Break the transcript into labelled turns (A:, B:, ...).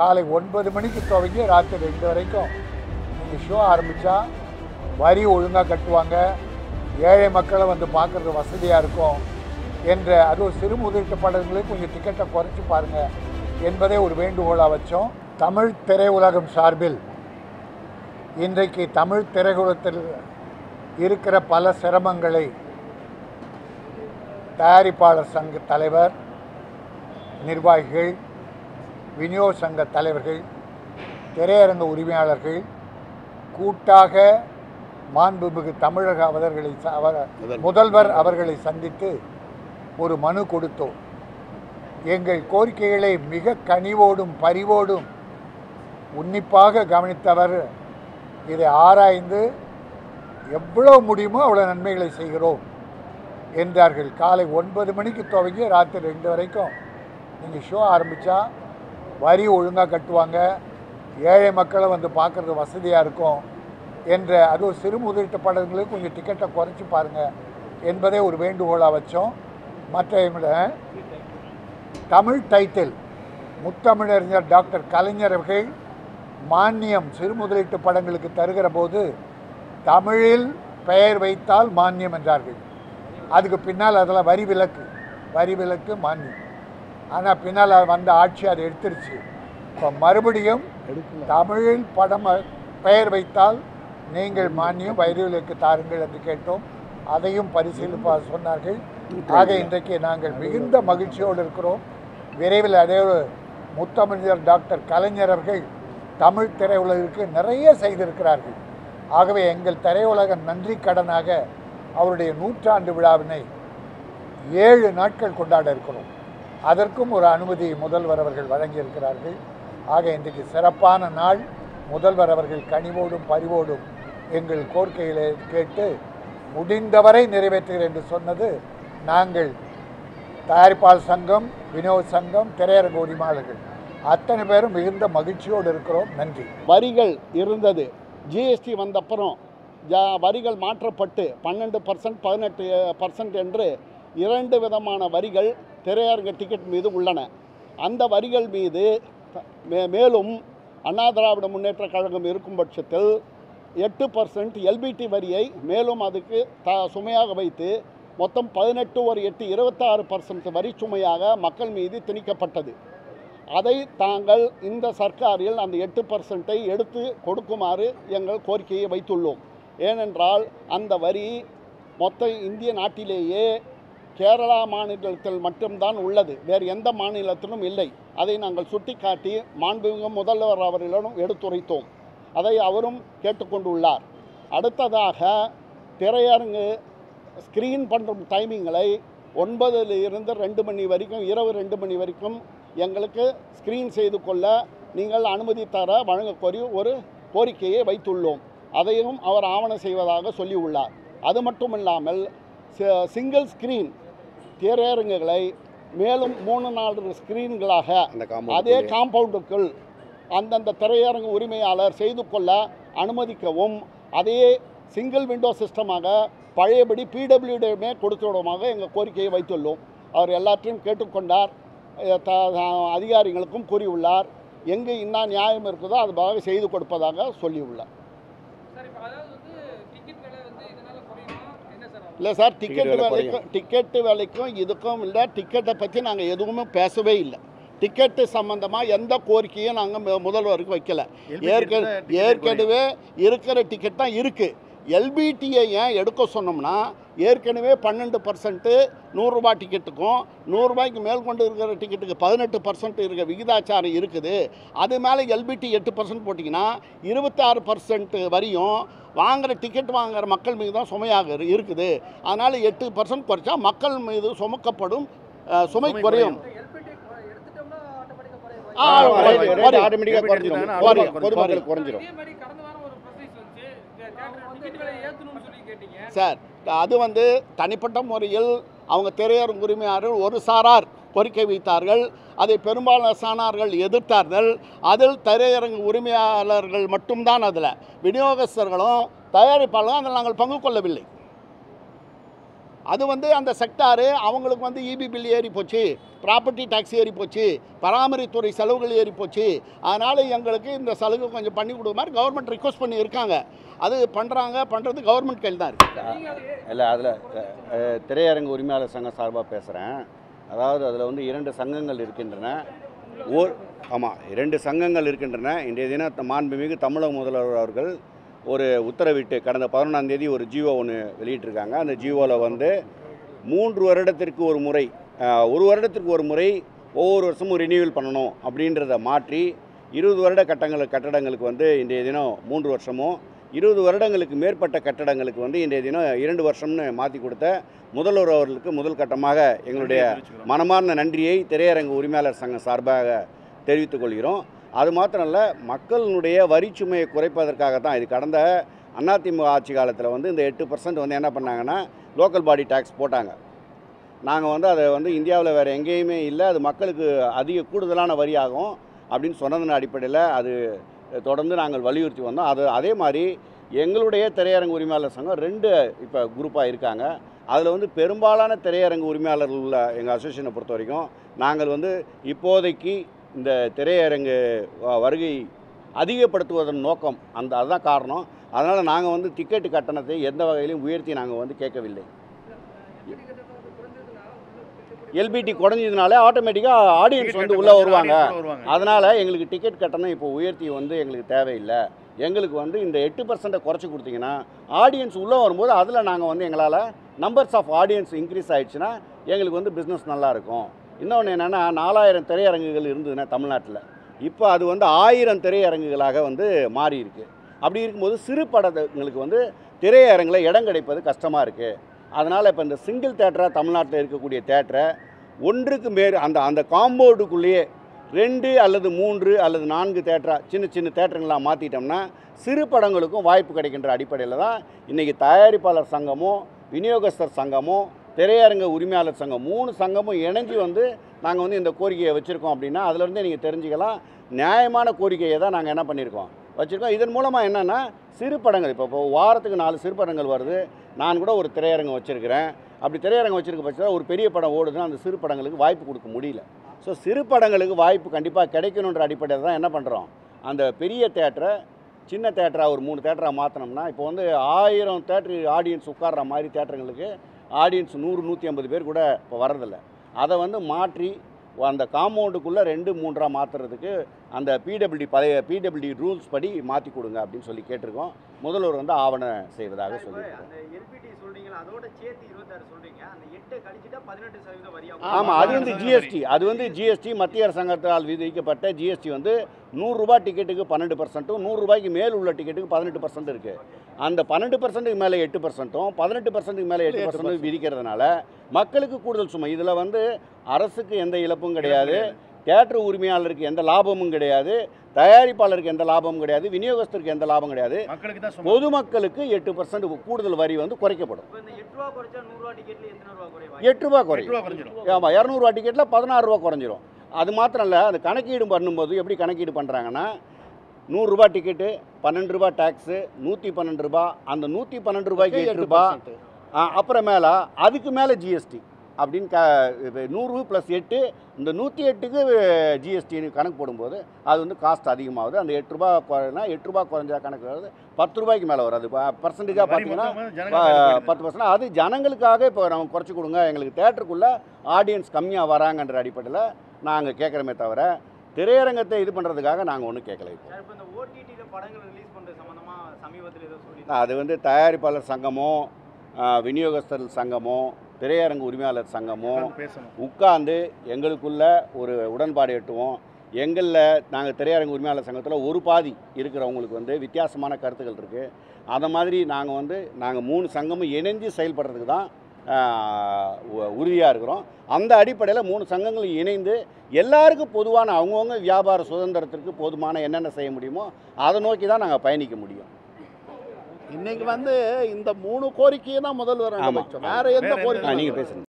A: காலை ஒன்பது மணிக்கு துவங்கி ராத்திரி ரெண்டு வரைக்கும். நீங்கள் ஷோ ஆரம்பித்தா வரி ஒழுங்காக கட்டுவாங்க. ஏழை மக்களை வந்து பார்க்குறது வசதியாக இருக்கும் என்ற அதுவும் சிறு முதலீட்டு படங்களுக்கு கொஞ்சம் டிக்கெட்டை குறைச்சி பாருங்கள் என்பதை ஒரு வேண்டுகோளாக வச்சோம். தமிழ் திரையுலகம் சார்பில் இன்றைக்கு தமிழ் திரையுலகத்தில் இருக்கிற பல சிரமங்களை தயாரிப்பாளர் சங்க தலைவர் நிர்வாகிகள் விநியோக சங்க தலைவர்கள் திரையரங்க உரிமையாளர்கள் கூட்டாக மாண்புமிகு தமிழக அவர்களை அவர் முதல்வர். அவர்களை சந்தித்து ஒரு மனு கொடுத்தோம். எங்கள் கோரிக்கைகளை மிக கனிவோடும் பரிவோடும் உன்னிப்பாக கவனித்தவர் இதை ஆராய்ந்து எவ்வளோ முடியுமோ அவ்வளோ நன்மைகளை செய்கிறோம் என்றார்கள். காலை ஒன்பது மணிக்கு துவங்கி ராத்திரி ரெண்டு வரைக்கும். நீங்கள் ஷோ ஆரம்பித்தா வரி ஒழுங்காக கட்டுவாங்க. ஏழை மக்களை வந்து பார்க்குறது வசதியாக இருக்கும் என்ற அதுவும் சிறு முதலீட்டு படங்களுக்கு கொஞ்சம் டிக்கெட்டை குறைச்சி பாருங்கள் என்பதே ஒரு வேண்டுகோளாக வச்சோம். மற்ற விட தமிழ் டைட்டில் முத்தமிழறிஞர் டாக்டர் கலைஞர் அவர்கள் மானியம் சிறு முதலீட்டு படங்களுக்கு தருகிற போது தமிழில் பெயர் வைத்தால் மானியம் என்றார்கள். அதுக்கு பின்னால் அதில் வரி விலக்கு. வரி விலக்கு மானியம். ஆனால் பின்னால் வந்த ஆட்சி அதை எடுத்துருச்சு. இப்போ மறுபடியும் தமிழில் படம் பெயர் வைத்தால் நீங்கள் மானியம் வரி விலக்கு தாருங்கள் என்று கேட்டோம். அதையும் பரிசீலிப்பா சொன்னார்கள். ஆக இன்றைக்கு நாங்கள் மிகுந்த மகிழ்ச்சியோடு இருக்கிறோம். விரைவில் அதே முத்தமிழர் டாக்டர் கலைஞர் அவர்கள் தமிழ் திரையுலகிற்கு நிறைய செய்திருக்கிறார்கள். ஆகவே எங்கள் திரையுலக நன்றி கடனாக அவருடைய நூற்றாண்டு விழாவினை ஏழு நாட்கள் கொண்டாட இருக்கிறோம். அதற்கும் ஒரு அனுமதி முதல்வர் அவர்கள் வழங்கியிருக்கிறார்கள். ஆக இன்றைக்கு சிறப்பான நாள். முதல்வர் அவர்கள் கனிவோடும் பரிவோடும் எங்கள் கோரிக்கைகளை கேட்டு முடிந்தவரை நிறைவேற்றுகிறேன் என்று சொன்னது நாங்கள் தயாரிப்பாளர் சங்கம் வினோத் சங்கம் திரையரங்க உரிமையாளர்கள். அத்தனை பேரும் மிகுந்த மகிழ்ச்சியோடு இருக்கிறோம். நன்றி.
B: வரிகள் இருந்தது. ஜிஎஸ்டி வந்தப்புறம் ஜா வரிகள் மாற்றப்பட்டு பன்னெண்டு பர்சன்ட் பதினெட்டு பர்சன்ட் என்று இரண்டு விதமான வரிகள் திரையரங்க டிக்கெட் மீது உள்ளன. அந்த வரிகள் மீது மே மேலும் அண்ணா திராவிட முன்னேற்ற கழகம் இருக்கும் பட்சத்தில் எட்டு பர்சன்ட் எல்பிடி வரியை மேலும் அதுக்கு த சுமையாக வைத்து மொத்தம் பதினெட்டு ஒரு எட்டு இருபத்தாறு பர்சன்ட் வரி சுமையாக மக்கள் மீது திணிக்கப்பட்டது. அதை தாங்கள் இந்த சர்க்காரில் அந்த எட்டு பர்சன்ட்டை எடுத்து கொடுக்குமாறு எங்கள் கோரிக்கையை வைத்துள்ளோம். ஏனென்றால் அந்த வரி மொத்த இந்திய நாட்டிலேயே கேரளா மாநிலத்தில் மட்டும்தான் உள்ளது. வேறு எந்த மாநிலத்திலும் இல்லை. அதை நாங்கள் சுட்டிக்காட்டி மாண்புமிகு முதல்வர் அவர்களிடம் எடுத்துரைத்தோம். அதை அவரும் கேட்டுக்கொண்டுள்ளார். அடுத்ததாக திரையரங்கு ஸ்க்ரீன் பண்ணுற டைமிங்களை ஒன்பதுல இருந்து ரெண்டு மணி வரைக்கும் இரவு ரெண்டு மணி வரைக்கும் எங்களுக்கு ஸ்க்ரீன் செய்து கொள்ள நீங்கள் அனுமதி தர வழங்கக்கோரி ஒரு கோரிக்கையை வைத்துள்ளோம். அதையும் அவர் ஆவணம் செய்வதாக சொல்லியுள்ளார். அது மட்டும் இல்லாமல் சிங்கிள் ஸ்க்ரீன் திரையரங்குகளை மேலும் மூணு நாலு ஸ்க்ரீன்களாக
C: அந்த
B: அதே
C: காம்பவுண்ட்
B: காம்பவுண்டுக்குள் அந்தந்த திரையரங்கு உரிமையாளர் செய்து கொள்ள அனுமதிக்கவும் அதே சிங்கிள் விண்டோ சிஸ்டமாக பழையபடி பிடபிள்யூடியுமே கொடுத்துவிடமாக எங்கள் கோரிக்கையை வைத்துள்ளோம். அவர் எல்லாற்றையும் கேட்டுக்கொண்டார். அதிகாரிகளுக்கும் கூறியுள்ளார். எங்கே என்ன நியாயம் இருக்குதோ அது பாக செய்து கொடுப்பதாக சொல்லியுள்ளார்
D: சார் இப்போ அதாவது வந்து டிக்கெட் விலை வந்து இதனால குறையுமா என்ன சார் ஆகும்?
B: இல்லை சார் டிக்கெட்
C: விலை
B: விலைக்கும் டிக்கெட்டு விலைக்கும் இதுக்கும் இல்லை டிக்கெட்டை பற்றி நாங்கள் எதுவுமே பேசவே இல்லை. டிக்கெட்டு சம்மந்தமாக எந்த கோரிக்கையும் நாங்கள் முதல்வருக்கு வைக்கல. ஏற்கனவே ஏற்கனவே இருக்கிற டிக்கெட் தான் இருக்குது எல்பிடியை ஏன் எடுக்க சொன்னோம்னா ஏற்கனவே பன்னெண்டு பர்சன்ட்டு நூறுரூபா டிக்கெட்டுக்கும் நூறுரூபாய்க்கு மேல் கொண்டு இருக்கிற டிக்கெட்டுக்கு பதினெட்டு பர்சன்ட் இருக்க விகிதாச்சாரம் இருக்குது. அது மேலே எல்பிடி எட்டு பர்சன்ட் போட்டிங்கன்னா இருபத்தாறு பர்சன்ட் வரியும் வாங்குகிற டிக்கெட் வாங்குகிற மக்கள் மீது தான் சுமையாக இரு- இருக்குது. அதனால் எட்டு பர்சன்ட் குறைச்சா மக்கள் மீது சுமக்கப்படும் சுமை குறையும்.
D: இந்த LPT
B: சார் அது வந்து தனிப்பட்ட முறையில் அவங்க திரையரங்கு உரிமையாளர்கள் ஒரு சாரார் கோரிக்கை வைத்தார்கள். அதை பெரும்பாலான சாணார்கள் எதிர்த்தார்கள். அதில் திரையரங்கு உரிமையாளர்கள் மட்டும்தான் அதில். விநியோகஸ்தர்களும் தயாரிப்பாளர்களும் அதில் நாங்கள் பங்கு கொள்ளவில்லை. அது வந்து அந்த செக்டாரு அவங்களுக்கு வந்து இபி பில் ஏறி போச்சு ப்ராப்பர்ட்டி டேக்ஸ் ஏறி போச்சு பராமரித்துறை செலவுகள் ஏறி போச்சு. அதனால் எங்களுக்கு இந்த சலுகை கொஞ்சம் பண்ணி கொடுக்க மாதிரி கவர்மெண்ட் ரிக்வஸ்ட் பண்ணி இருக்காங்க அது பண்ணுறாங்க பண்ணுறது கவர்மெண்ட் கையில் தான் இருக்குது
C: இல்லை அதில் திரையரங்கு உரிமையாளர் சங்கம் சார்பாக பேசுகிறேன். அதாவது அதில் வந்து இரண்டு சங்கங்கள் இருக்கின்றன. ஓர் ஆமாம் இரண்டு சங்கங்கள் இருக்கின்றன. இன்றைய தினம் மாண்புமிகு தமிழக முதல்வர் அவர்கள் ஒரு உத்தரவிட்டு கடந்த பதினொன்றாம் தேதி ஒரு ஜியோ ஒன்று வெளியிட்டிருக்காங்க. அந்த ஜியோவில் வந்து மூன்று வருடத்திற்கு ஒரு முறை ஒரு வருடத்திற்கு ஒரு முறை ஒவ்வொரு வருஷமும் ரினியூவல் பண்ணணும் அப்படின்றத மாற்றி இருபது வருட கட்டங்கள் கட்டடங்களுக்கு வந்து இன்றைய தினம் மூன்று வருஷமும் இருபது வருடங்களுக்கு மேற்பட்ட கட்டடங்களுக்கு வந்து இன்றைய தினம் இரண்டு வருஷம்னு மாற்றி கொடுத்த முதல்வர் அவர்களுக்கு முதல் கட்டமாக எங்களுடைய மனமார்ந்த நன்றியை திரையரங்கு உரிமையாளர் சங்கம் சார்பாக தெரிவித்துக் கொள்கிறோம். அது மாத்திரம் இல்லை மக்களினுடைய வரிச்சுமையை குறைப்பதற்காக தான் இது கடந்த அதிமுக ஆட்சி காலத்தில் வந்து இந்த எட்டு பர்சன்ட் வந்து என்ன பண்ணாங்கன்னா லோக்கல் பாடி டேக்ஸ் போட்டாங்க. நாங்கள் வந்து அதை வந்து இந்தியாவில் வேறு எங்கேயுமே இல்லை அது மக்களுக்கு அதிக கூடுதலான வரியாகும் அப்படின்னு சொன்னதன் அடிப்படையில் அது தொடர்ந்து நாங்கள் வலியுறுத்தி வந்தோம். அது அதே மாதிரி எங்களுடைய திரையரங்கு உரிமையாளர் சங்கம் ரெண்டு இப்போ குரூப்பாக இருக்காங்க. அதில் வந்து பெரும்பாலான திரையரங்கு உரிமையாளர்கள் உள்ள எங்கள் அசோசியேஷனை பொறுத்த வரைக்கும் நாங்கள் வந்து இப்போதைக்கு இந்த திரையரங்கு வருகை அதிகப்படுத்துவதன் நோக்கம் அந்த அதுதான் காரணம். அதனால் நாங்கள் வந்து டிக்கெட்டு கட்டணத்தை எந்த வகையிலும் உயர்த்தி நாங்கள் வந்து கேட்கவில்லை. எல்பிடி குறைஞ்சதுனால ஆட்டோமேட்டிக்காக ஆடியன்ஸ் வந்து உள்ளே வருவாங்க. அதனால் எங்களுக்கு டிக்கெட் கட்டணம் இப்போ உயர்த்தி வந்து எங்களுக்கு தேவையில்லை. எங்களுக்கு வந்து இந்த எட்டு பர்சன்ட்டை குறைச்சி கொடுத்தீங்கன்னா ஆடியன்ஸ் உள்ளே வரும்போது அதில் நாங்கள் வந்து எங்களால் நம்பர்ஸ் ஆஃப் ஆடியன்ஸ் இன்க்ரீஸ் ஆயிடுச்சுன்னா எங்களுக்கு வந்து பிஸ்னஸ் நல்லாயிருக்கும் இன்னொன்று என்னென்னா நாலாயிரம் திரையரங்குகள் இருந்ததுன்னா தமிழ்நாட்டில். இப்போ அது வந்து ஆயிரம் திரையரங்குகளாக வந்து மாறி இருக்குது அப்படி இருக்கும்போது சிறு படங்களுக்கு வந்து திரையரங்கில் இடம் கிடைப்பது கஷ்டமாக இருக்குது அதனால் இப்போ இந்த சிங்கிள் தேட்டராக தமிழ்நாட்டில் இருக்கக்கூடிய தேட்டரை ஒன்றுக்கு மேல் அந்த அந்த காம்பவுண்டுக்குள்ளேயே ரெண்டு அல்லது மூன்று அல்லது நான்கு தேட்டரா சின்ன சின்ன தேட்டருங்களாக மாற்றிட்டோம்னா சிறு படங்களுக்கும் வாய்ப்பு கிடைக்கின்ற அடிப்படையில் தான் இன்றைக்கி தயாரிப்பாளர் சங்கமும் விநியோகஸ்தர் சங்கமும் திரையரங்க உரிமையாளர் சங்கம். மூணு சங்கமும் இணைஞ்சு வந்து நாங்கள் வந்து இந்த கோரிக்கையை வச்சுருக்கோம் அப்படின்னா அதுலேருந்தே நீங்கள் தெரிஞ்சுக்கலாம். நியாயமான கோரிக்கையை தான் நாங்கள் என்ன பண்ணியிருக்கோம் வச்சுருக்கோம். இதன் மூலமாக என்னென்னா சிறு படங்கள். இப்போ இப்போ வாரத்துக்கு நாலு சிறு படங்கள் வருது. நான் கூட ஒரு திரையரங்கம் வச்சுருக்கிறேன். அப்படி திரையரங்கம் வச்சுருக்க பட்சத்தில் ஒரு பெரிய படம் ஓடுதுன்னா அந்த சிறு படங்களுக்கு வாய்ப்பு கொடுக்க முடியல. ஸோ சிறு படங்களுக்கு வாய்ப்பு கண்டிப்பாக கிடைக்கணுன்ற அடிப்படையில் தான் என்ன பண்ணுறோம் அந்த பெரிய தேட்டரை சின்ன தேட்டராக ஒரு மூணு தேட்டராக மாற்றினோம்னா இப்போ வந்து ஆயிரம் தேட்டரு ஆடியன்ஸ் உட்கார்ற மாதிரி தேட்டருங்களுக்கு ஆடியன்ஸ் நூறு நூற்றி ஐம்பது பேர் கூட இப்போ வர்றதில்ல. அதை வந்து மாற்றி அந்த காம்பவுண்டுக்குள்ளே ரெண்டு மூன்றாக மாற்றுறதுக்கு அந்த பிடபிள்யூடி பழைய பிடபிள்யூடி ரூல்ஸ் படி மாற்றி கொடுங்க அப்படின்னு சொல்லி கேட்டிருக்கோம். முதல்வர் வந்து ஆவணம் செய்வதாக சொல்லியிருக்கோம் ஆமாம் அது வந்து ஜிஎஸ்டி அது வந்து ஜிஎஸ்டி மத்திய அரசாங்கத்தால் விதிக்கப்பட்ட ஜிஎஸ்டி வந்து நூறுரூபா டிக்கெட்டுக்கு பன்னெண்டு பர்சன்ட்டும் நூறுரூபாய்க்கு மேல் உள்ள டிக்கெட்டுக்கு பதினெட்டு பர்சன்ட் இருக்குது அந்த பன்னெண்டு பர்சன்ட்டுக்கு மேலே எட்டு பர்சன்ட்டும் பதினெட்டு பர்சன்ட்டுக்கு மேலே எட்டு பர்சன்ட் விதிக்கிறதுனால மக்களுக்கு கூடுதல் சுமை. இதில் வந்து அரசுக்கு எந்த இழப்பும் கிடையாது. தேட்டர் உரிமையாளருக்கு எந்த லாபமும் கிடையாது. தயாரிப்பாளருக்கு எந்த லாபமும் கிடையாது. விநியோகஸ்தருக்கு எந்த லாபம் கிடையாது. பொதுமக்களுக்கு எட்டு பர்சன்ட் கூடுதல் வரி வந்து குறைக்கப்படும்.
E: எட்டு ரூபா
C: குறையும்? ஆமாம் இரநூறுவா டிக்கெட்டில் பதினாறு ரூபா குறைஞ்சிரும். அது மாத்திரம் இல்லை அந்த கணக்கீடு பண்ணும்போது எப்படி கணக்கீடு பண்ணுறாங்கன்னா நூறுரூபா டிக்கெட்டு பன்னெண்டு ரூபா டேக்ஸு நூற்றி பன்னெண்டு ரூபா. அந்த நூற்றி பன்னெண்டு ரூபாய்க்கு எட்டு ரூபா. அப்புறமேல அதுக்கு மேலே ஜிஎஸ்டி அப்படின்னு க நூறு ப்ளஸ் எட்டு இந்த நூற்றி எட்டுக்கு ஜிஎஸ்டி கணக்கு போடும்போது அது வந்து காஸ்ட் அதிகமாகுது. அந்த எட்டு ரூபா குறைனா எட்டு ரூபா குறைஞ்சா கணக்கு வருது. பத்து ரூபாய்க்கு மேலே வரும் அது பர்சன்டேஜாக பார்த்தீங்கன்னா பத்து பர்சன்ட் அது ஜனங்களுக்காக இப்போ நம்ம குறைச்சி கொடுங்க. எங்களுக்கு தேட்டருக்குள்ளே ஆடியன்ஸ் கம்மியாக வராங்கன்ற அடிப்படையில் நாங்கள் கேட்குறோமே தவிர திரையரங்கத்தை இது பண்ணுறதுக்காக நாங்கள் ஒன்றும் கேட்கல இப்போ. அது வந்து தயாரிப்பாளர் சங்கமோ விநியோகஸ்தர் சங்கமோ திரையரங்கு உரிமையாளர் சங்கமோ உட்கார்ந்து எங்களுக்குள்ள ஒரு உடன்பாடு எட்டுவோம். எங்களில் நாங்கள் திரையரங்கு உரிமையாளர் சங்கத்தில் ஒரு பாதி இருக்கிறவங்களுக்கு வந்து வித்தியாசமான கருத்துக்கள் இருக்குது அந்த மாதிரி நாங்கள் வந்து நாங்கள் மூணு சங்கமும் இணைஞ்சு செயல்படுறதுக்கு தான் உறுதியாக இருக்கிறோம். அந்த அடிப்படையில் மூணு சங்கங்களும் இணைந்து எல்லாருக்கும் பொதுவான அவங்கவுங்க வியாபார சுதந்திரத்திற்கு போதுமான என்னென்ன செய்ய முடியுமோ அதை நோக்கி தான் நாங்கள் பயணிக்க முடியும்.
B: இன்னைக்கு வந்து இந்த மூணு கோரிக்கையை தான் முதல்வர்
F: வேற எந்த
B: கோரிக்கை
C: நீங்கள் பேசுங்க.